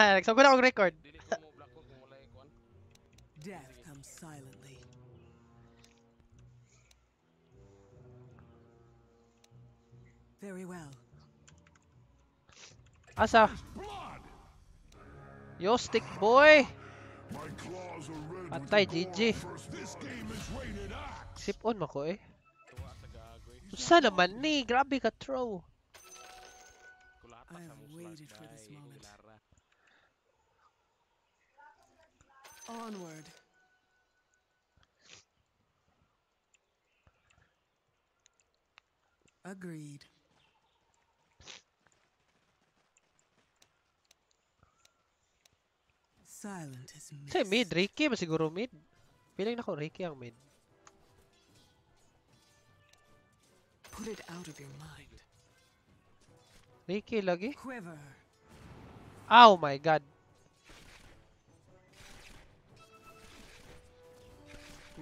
Nagsab ko na akong record. Death comes silently. Very well. Asa? Yo, stick boy! Patay, GG. Sip on mako eh. Usa naman ni, grabe ka throw. Kulata I sa have mo waited for this moment. Onward. Agreed. Silent as mist. Say mid, Ricky ba siguro mid? Feeling na ko Ricky ang mid. Put it out of your mind. Ricky lagi? Quiver. Oh my god.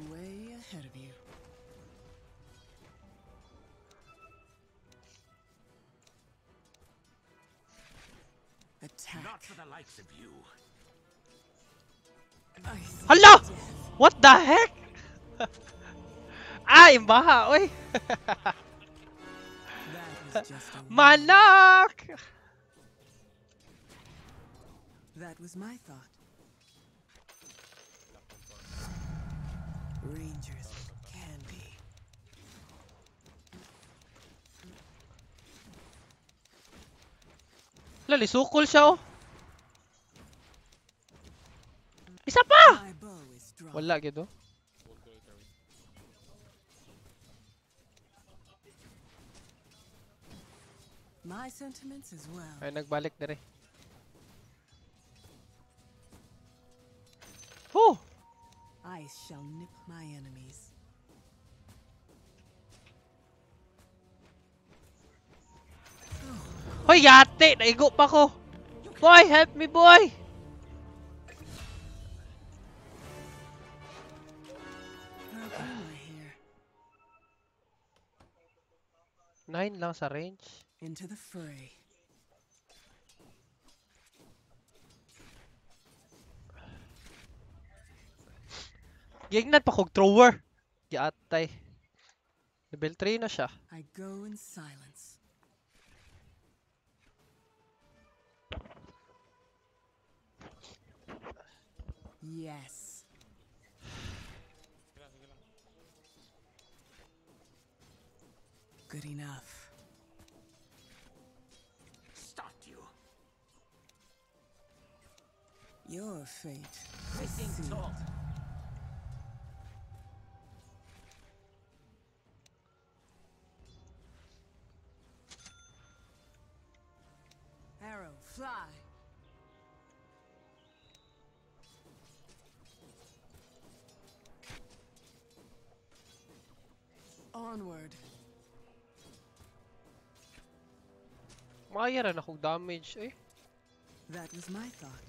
Way ahead of you. Attack. Not for the likes of you. I Hala! What the heck? ah, imbaha, oy. That was just! That was my thought. Rangers can be. Lali, sukol siya oh. Isa pa! Wala ikaw. My sentiments as well. Ay nagbalik dire. Oh! Ice shall nip my enemies. Hoy, yate! Naigo pa ko! Boy, help me, boy! How am I here? Nine lang sa range. Into the fray. Gignan pa kog thrower. Giatay. Level 3 na siya. I go in silence. Yes. Sige lang, sige lang. Good enough. Start you. Your fate. Missing sealed. Arrow, fly. Onward. Maya na akong damage eh. That was my thought.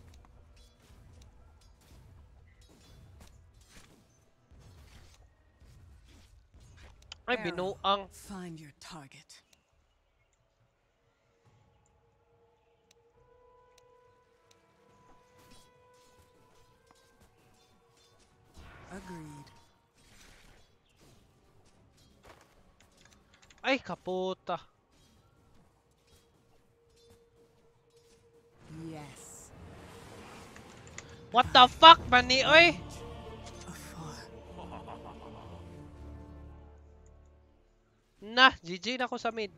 Ay, binuang. Find your target. Ay, kaputa. Yes. What the fuck, oy? Afar. Nah, GG na ko sa mid.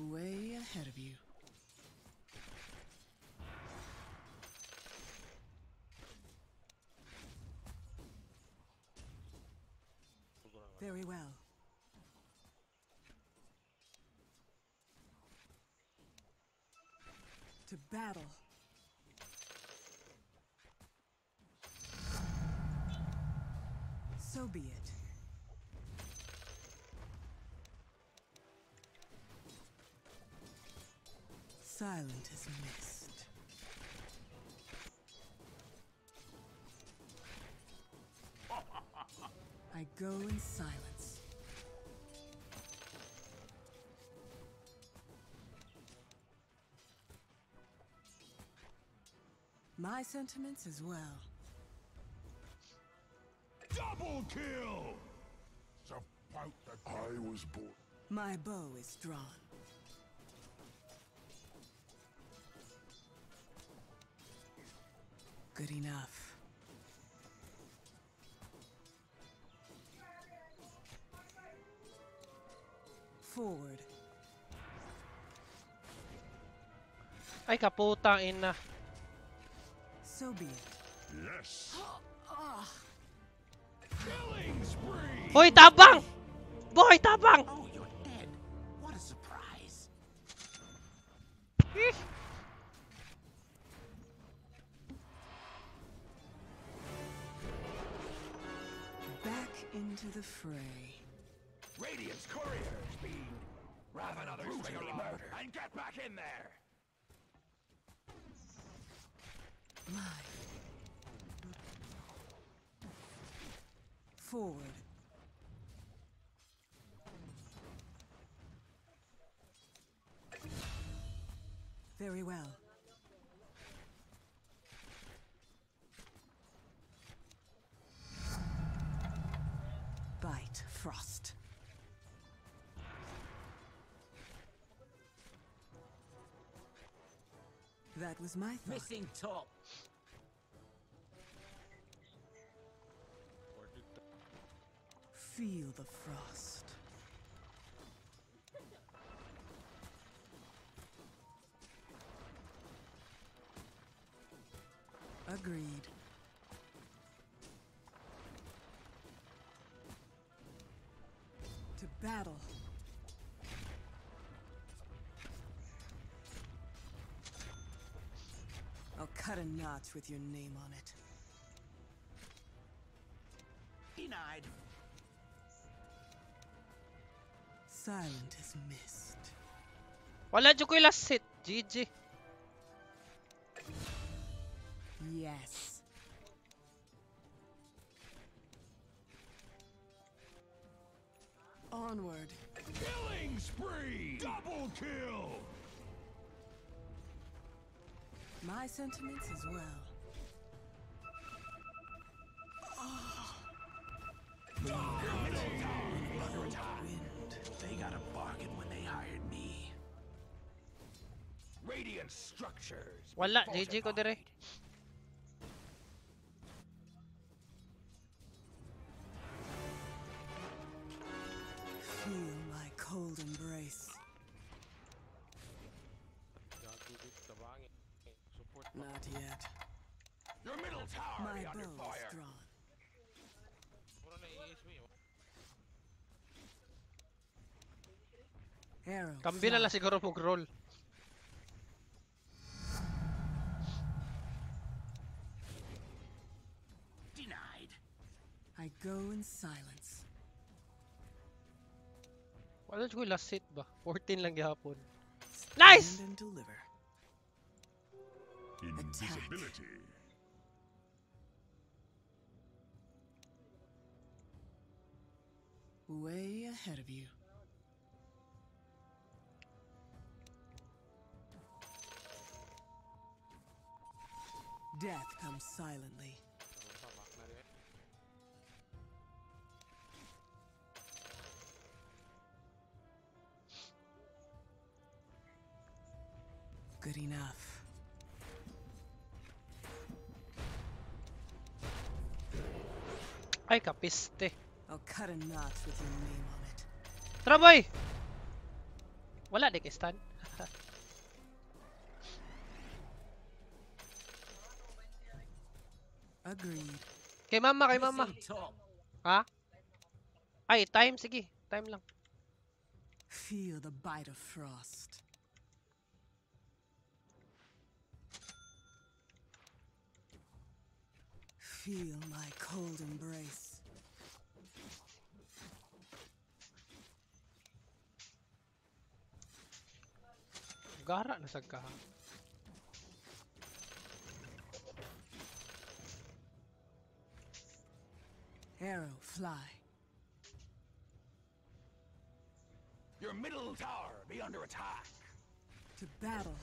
Way ahead of you. Very well. To battle. I go in silence. My sentiments as well. Double kill! I was born. My bow is drawn. Good enough. Forward. Ay, kaputang ina. So be it. Yes. Killing spree! Hoy, tabang! Boy, tabang! Oh, you're dead. What a surprise. Eh. Back into the fray. Radiant's couriers being Raven brutally murdered. And get back in there! Mine. Forward. Very well. Bite, Frost. That was my thought. Missing top. Or did the Feel the frost. Cut a notch with your name on it. Denied. Silent as mist. Wala dyan ko yung last hit. GG. Yes. Onward. Killing spree! Double kill! My sentiments as well. Wind. They got a bargain when they hired me. Radiant structures. Wala, GG ko dire. Arrow. Kambi na fly. lang siguro mag-roll. Denied. I go in silence. Wala dyan ko yung last hit ba? 14 lang gihapon. Nice! And deliver. Invisibility. Way ahead of you. Death comes silently. Ano sa back na rin. Good enough. Ay, kapiste. I'll cut a notch with your name on it. Tara, boy! Wala, di Agreed. Kay mama, kay mama. Missing top. Ha? Ay, time, sige. Time lang. Feel the bite of frost. Feel my cold embrace. Gara na sagka. Arrow, fly. Your middle tower be under attack. To battle.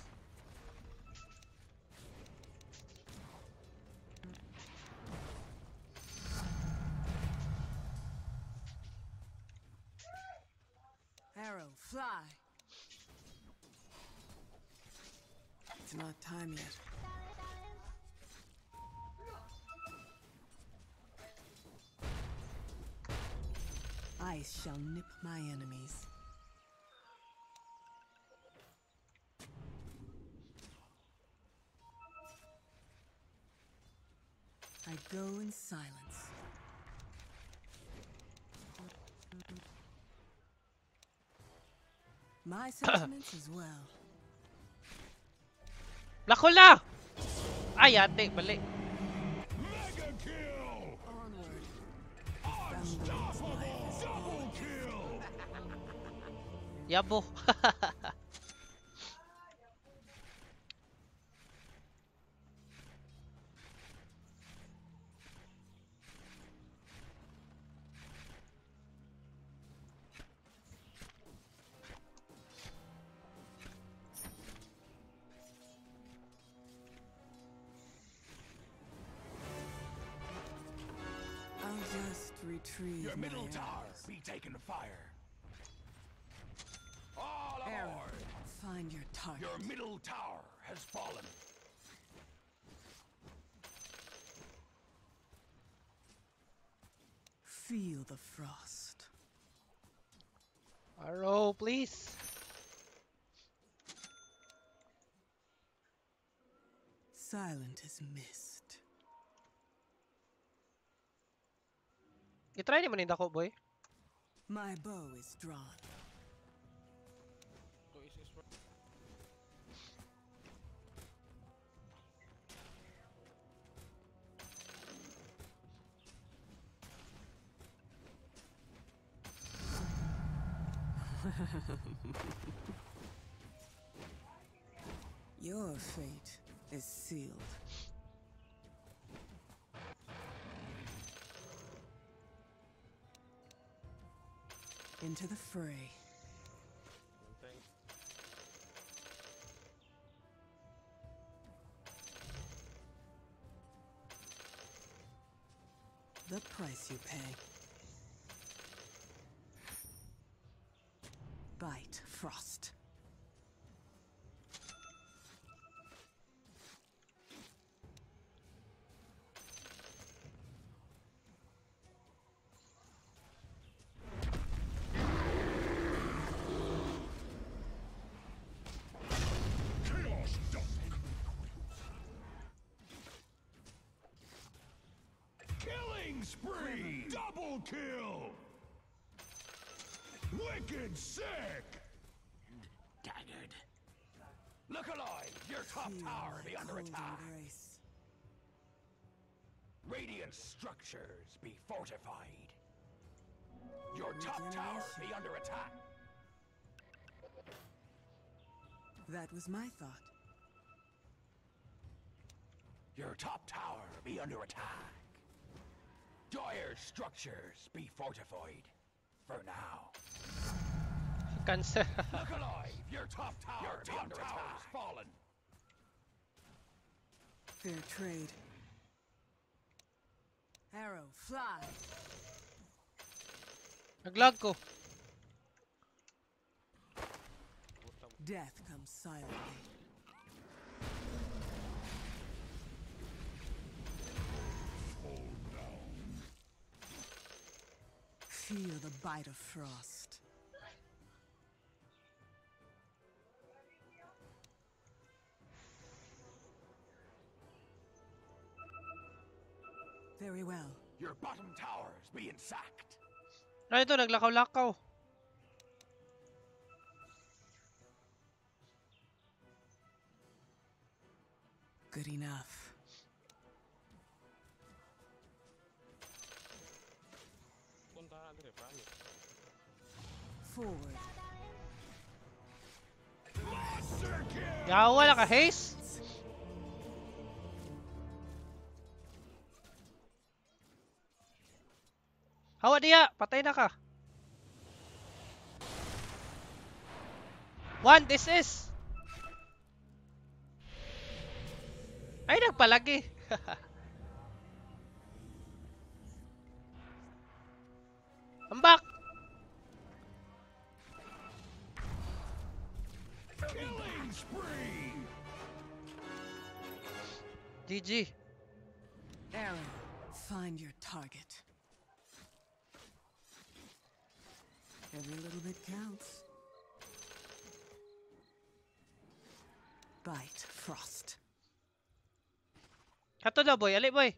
Arrow, fly. It's not time yet. Ice shall nip my enemies. I go in silence. My sentiments as well. Lakol na! Ay, ate, bali. Yabo. Retrieve Your middle tower be taken to fire. Find your target. Your middle tower has fallen. Feel the frost. Arrow, please. Silent as mist. I-try naman yung dako, boy. My bow is drawn. Your fate is sealed. Into the fray. The price you pay. Bite, Frost. Killing spree! Double kill! Wicked sick! And daggered. Look alive! Your top Feel tower be under attack! embrace. Radiant structures be fortified. Your top tower be under attack. That was my thought. Your top tower be under attack. Dire structures be fortified. For now. Cancel. Look alive! Your top tower your be top under attack. fallen. Fair trade. Arrow, fly. Naglag ko. Death comes silently. Feel the bite of frost. Very well. Your bottom towers being sacked. Ano ito, naglakaw-lakaw. Oh. Good enough. Forward. Na ka, Haze. Hawa diya, patay na ka. One, this is. Ay, nagpalagi. I'm back. GG. Aaron, find your target. Every little bit counts. Bite Frost. Kato na boy, ali boy.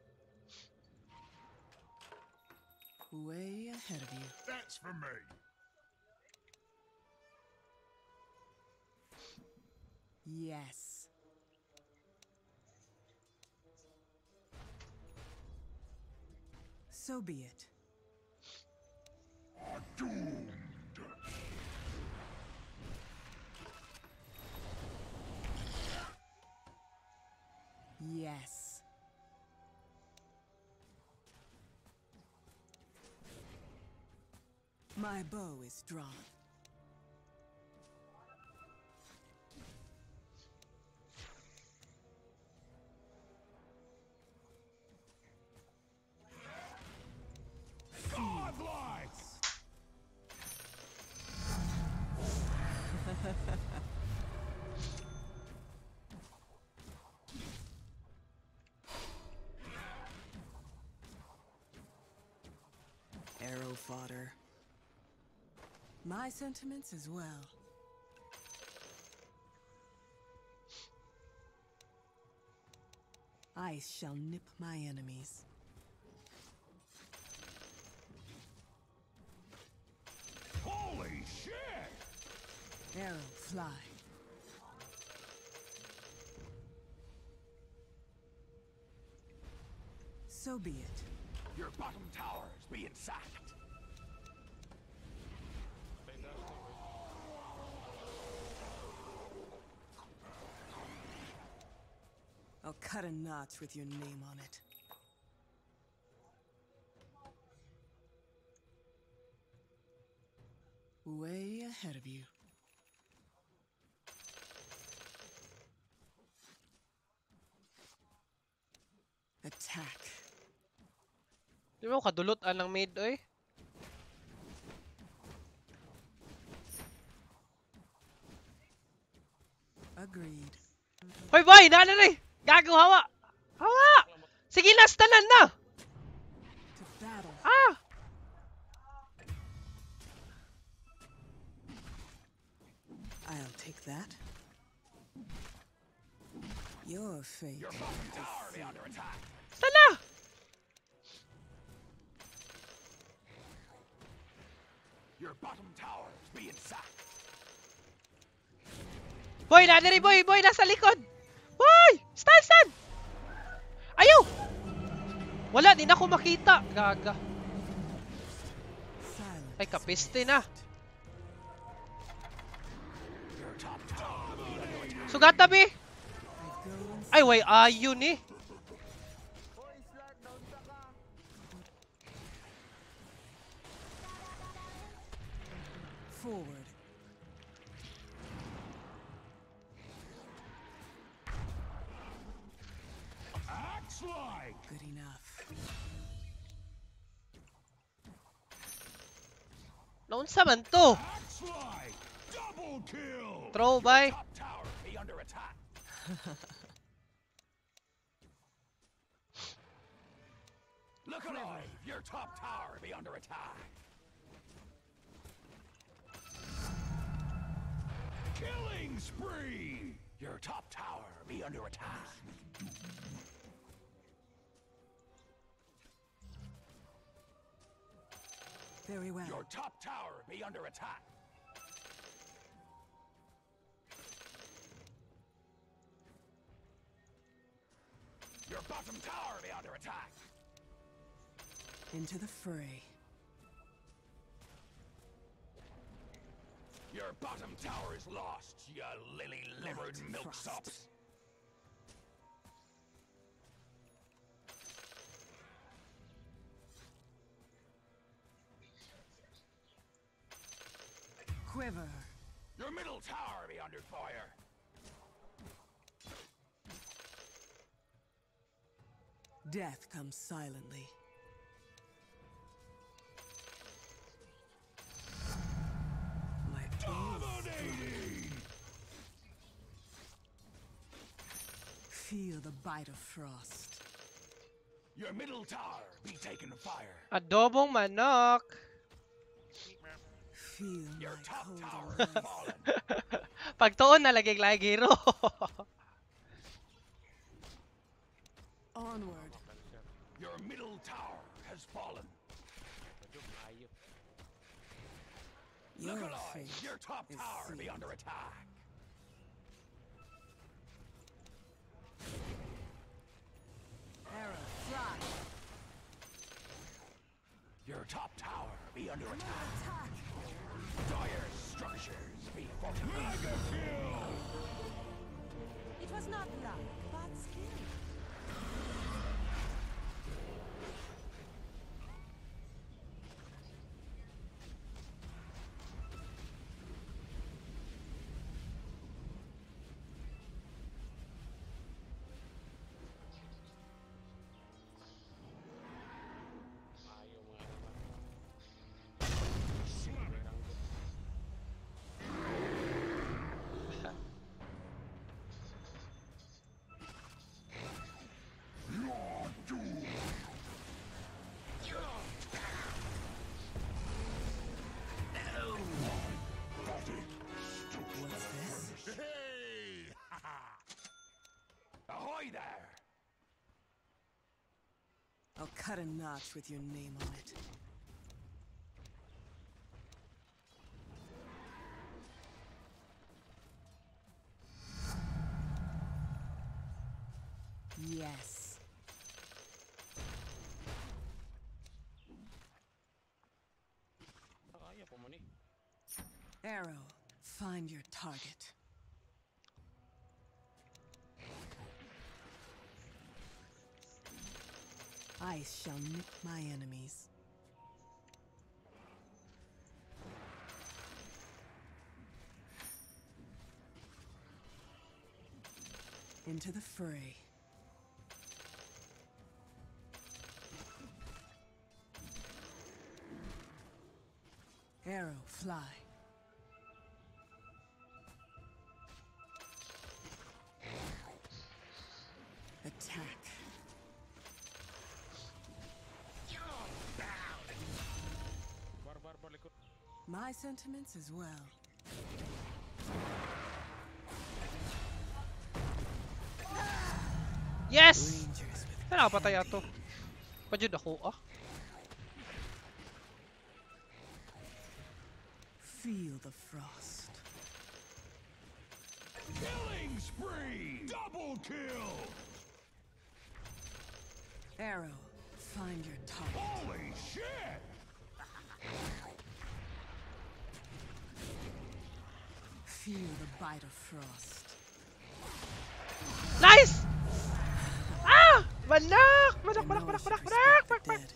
Way ahead of you. That's for me. Yes. So be it. Doomed. Yes. My bow is drawn. My sentiments as well. Ice shall nip my enemies. Holy shit! Arrow fly. So be it. Your bottom tower's being sacked. I'll cut a notch with your name on it. Way ahead of you. Attack. Di mo kadulot ang mid oy. Agreed. Hoy boy, na na ni. Gago hawa. Hawa. Sige na, stanan na. Ah. I'll take that. Your fate. Your bottom tower be under attack. Tala. Your bottom tower's being sacked. Boy, na diri boy, boy nasa likod. Boy, stan stan. Ayaw. Wala, di na ako makita. Gaga. Silence. Ay, kapiste na. Your top tower be under attack. Sugata be. I go in Ay, way ayun eh. forward. Like! Good enough. To? Axe! Double kill! Throw by. Tower be under attack. Look alive! Your top tower be under attack. Killing spree! Your top tower be under attack. Very well. Your top tower be under attack. Your bottom tower be under attack. Into the fray. Your bottom tower is lost, you lily-livered milksops. Quiver. Your middle tower be under fire. Death comes silently. My pain. Dominating! Feel the bite of frost. Your middle tower be taken fire. Adobong manok. Feel Your top tower embrace. has fallen. Pagtuon na laging lagi ro. Onward. Your middle tower has fallen. Your Look alive! Your top is tower be under attack. Arrow, fly. Your top tower be under attack. Dire structures be fortified. It was not luck, cut a notch with your name on it. Yes. Ayaw pa man. Arrow, find your target. I shall nip my enemies. Into the fray. Arrow, fly. My sentiments as well. Yes! Rangers with Saan nakapatay ato? Padyod ako ah. feel the frost. Killing spree! Double kill! Arrow, find your target. Holy shit! Feel the bite of frost. Nice! Ah! Manak! Manak, I manak, know I manak, should manak, respect manak, the manak, manak. dead.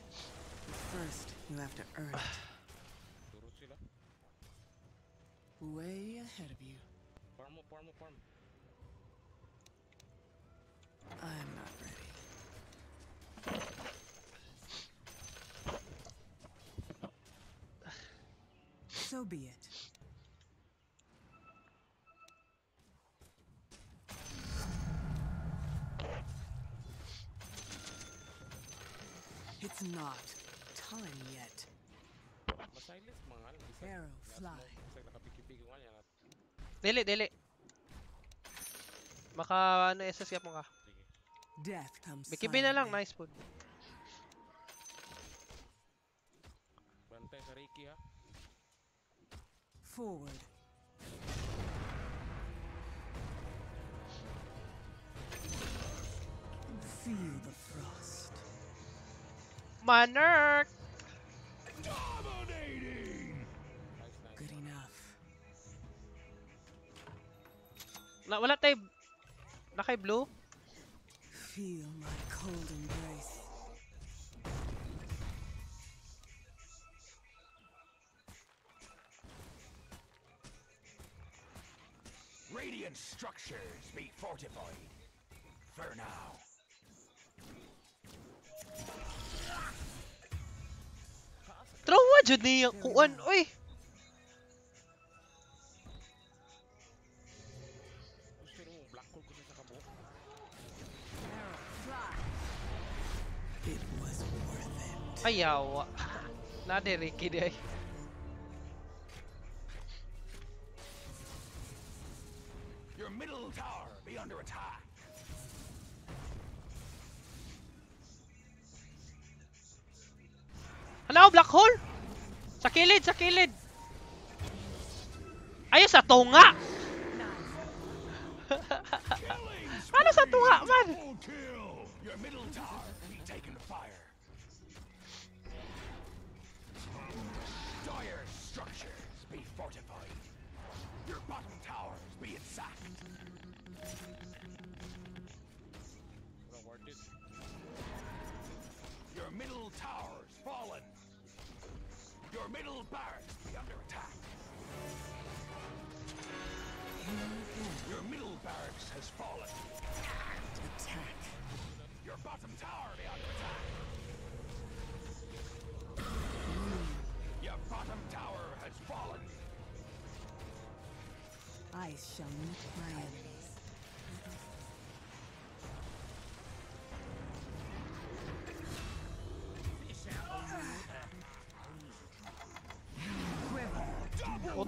First, you have to earn it. Way ahead of you. Farm mo, farm mo, farm. I'm not ready. So be it. It's not time yet. Masilis mga alam. Isa. Arrow, fly. Isa nakapikipiki nga yan. Dili, dili. Maka ano SS mo ka. Death comes Bikibi na lang, nice food. Bantay sa Riki ha. Forward. Frost. Monarch! Dominating! Nice, nice. Good enough. Na, wala tayo... Na kay blue? Feel my cold embrace. Radiant structures be fortified. For now. jud ni kuan, oy. Ayaw. Nadiriki di. Your middle tower be under attack. Hello, black hole? Sa kilid, sa kilid! Ayos sa tunga! ano sa tunga, man? Your middle tower be taken fire. Your middle barracks be under attack. Your middle barracks has fallen. Attack. Your bottom tower be under attack. Your bottom tower has fallen. I shall meet my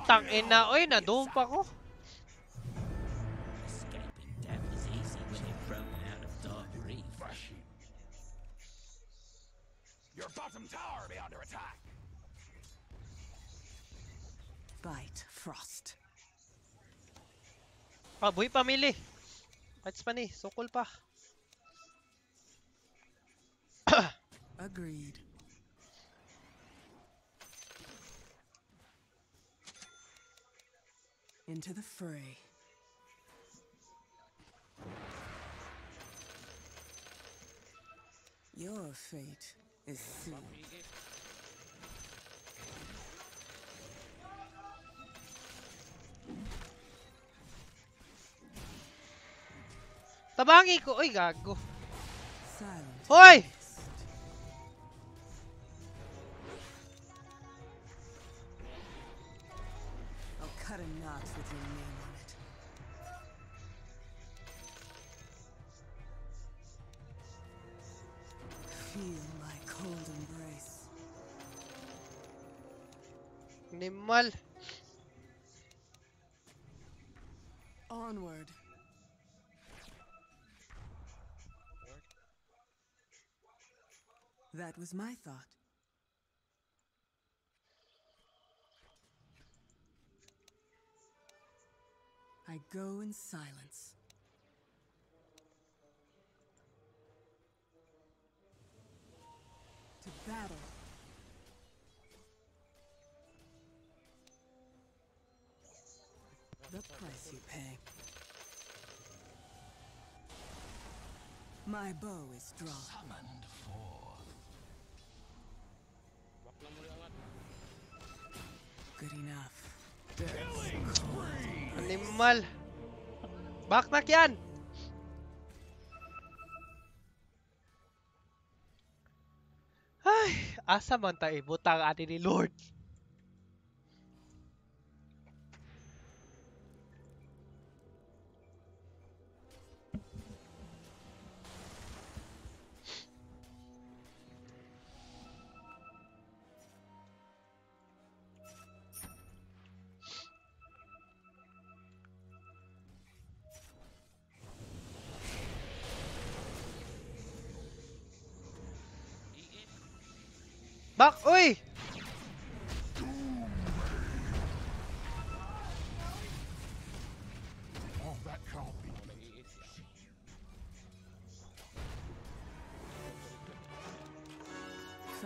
enemies. Utang ina, oy, na-doom pa ko. Escaping death is easy when you're thrown out of Dark Reef. Fresh. Your bottom tower be under attack. Bite Frost. Ah, buhay pamili. Kats pa ni, sukol pa. Agreed. Into the fray. Your fate is sealed. Tabangi ko, oy, gago. Hoy! Animal. Onward. That was my thought. I go in silence. To battle. The price you pay. My bow is drawn. Summoned forth. Wak lang muli angat. Good enough. Animal. Baknak yan! Ay, asa man tayo butang ani ni Lord.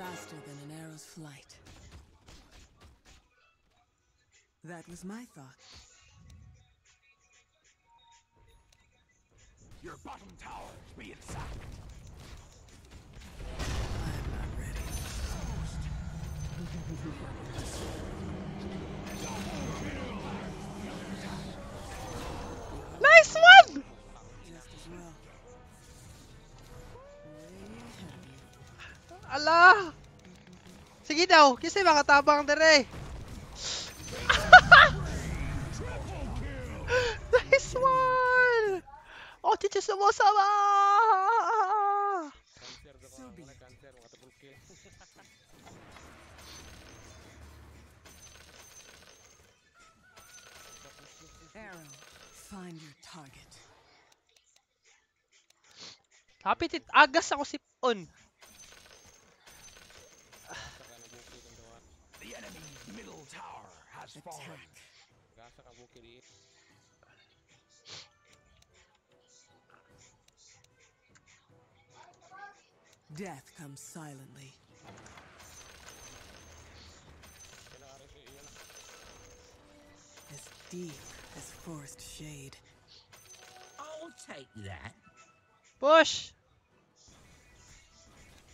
Faster than an arrow's flight. That was my thought. Your bottom towers be sacked. I'm not ready. いいだを消せばがたばんでれ Nice one! Oh, cici semua sama! Tapi tit agas ako si On. Middle tower has fallen. Attack. Gasa ka bukid i. Death comes silently. Kailangan siya iyan. As deep as forest shade. I'll take that. Bush!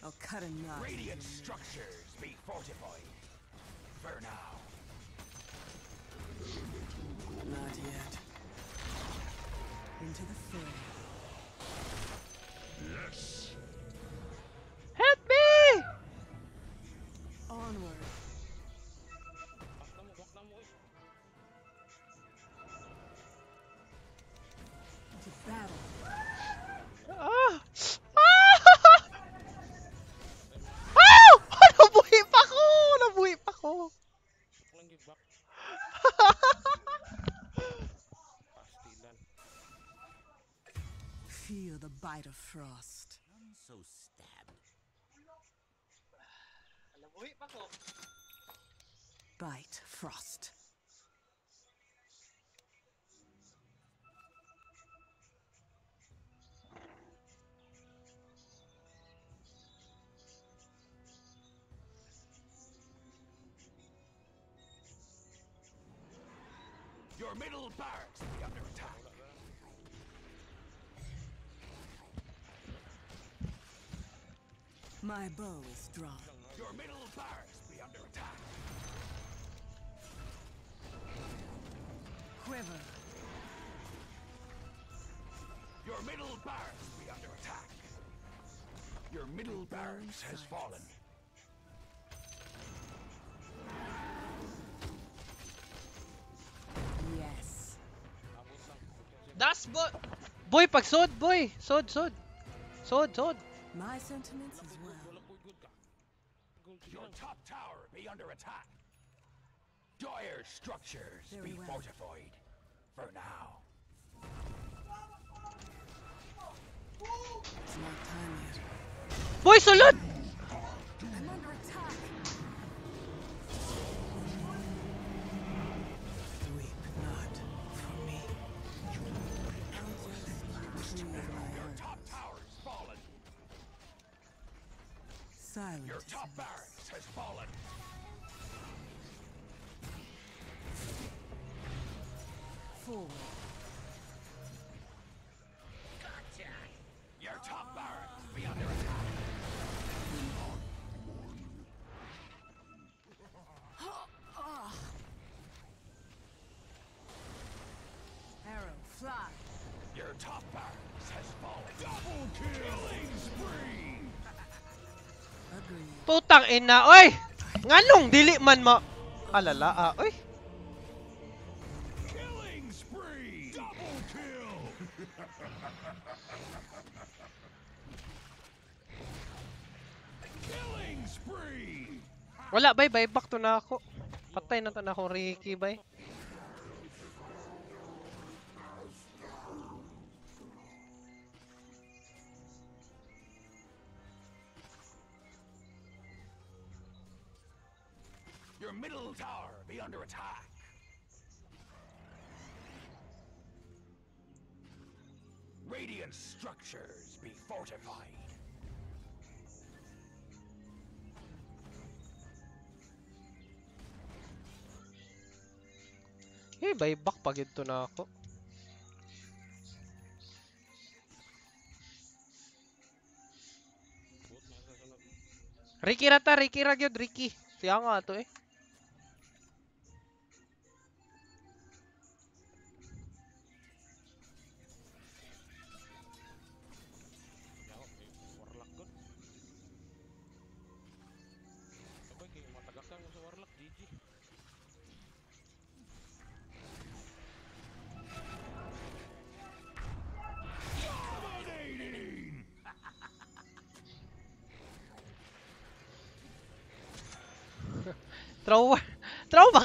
I'll cut a knot. Radiant structures be fortified. For now. neck. Not yet. Into the fray. Help Feel the bite of frost. I'm so stabbed. Bite frost. Your middle barracks be under attack. My bow is drawn. Your middle barracks be under attack. Quiver. Your middle barracks be under attack. Your middle barracks has fallen. Yes. Abot lang. Das boy! Boy, pag sod, boy! Sod, sod! Sod, sod! My sentiments as well. Wala ko'y good ka. Gold siya Your lang. top tower be under attack. Dire structures Very be well. fortified. For now. It's not time yet. Boy, sulod! I'm under attack. Weep not for me. I'll just clear my Your heart. top tower's fallen. Silent Your top barracks has fallen. Your top barracks has fallen. Double killing spree. Putang ina, oy! Nganong dili man ma... Alala, ah, oy! Killing spree. Double kill. killing spree. Wala, bay, bay, back to na ako. Patay na to na akong Ricky, bay. Your middle tower be under attack. Radiant structures be fortified. Eh, bay, back pa gid to na ako. Riki rata, Riki ra Riki. Siya nga to eh.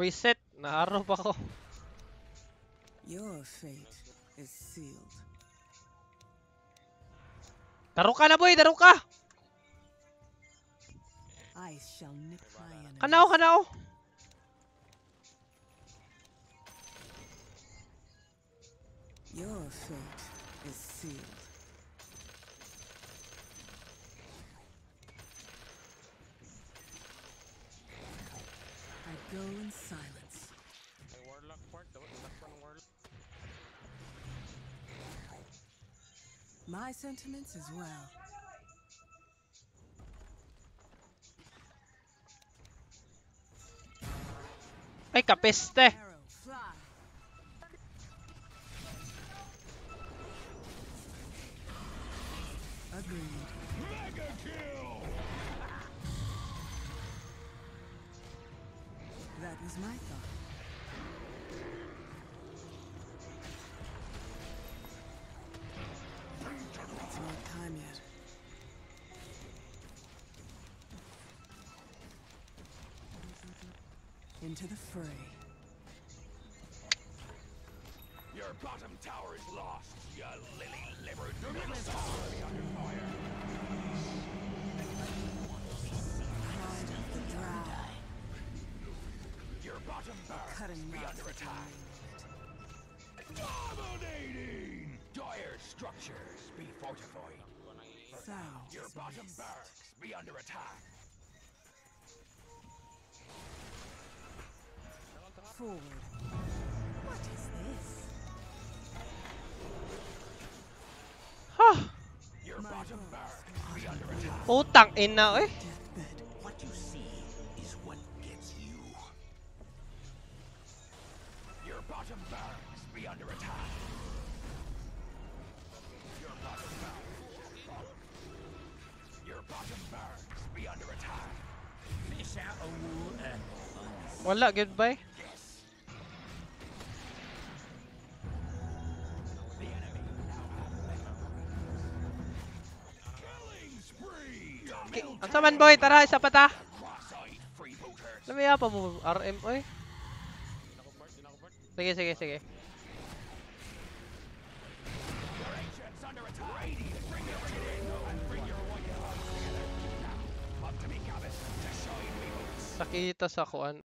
Reset. Naaraw pa ko. Your fate is sealed. Daro ka na, boy! Daro ka! I shall nip my enemies. Kanaw, kanaw! Your fate is sealed. I go in silence. May warlock part. Dapat anak pa ng warlock. My sentiments as well. Ay, kapeste! Be under attack. Dominating! Dire structures be fortified. Sound Your bottom missed. barracks be under attack. Forward. What is this? Ha! Your bottom barracks be under attack. Utang ina, eh! Wala, goodbye. Okay. Ang saman boy, tara, isa pa ta. Lamaya pa mo, RM, oy. Sige, sige, sige. Sakita sa kuan.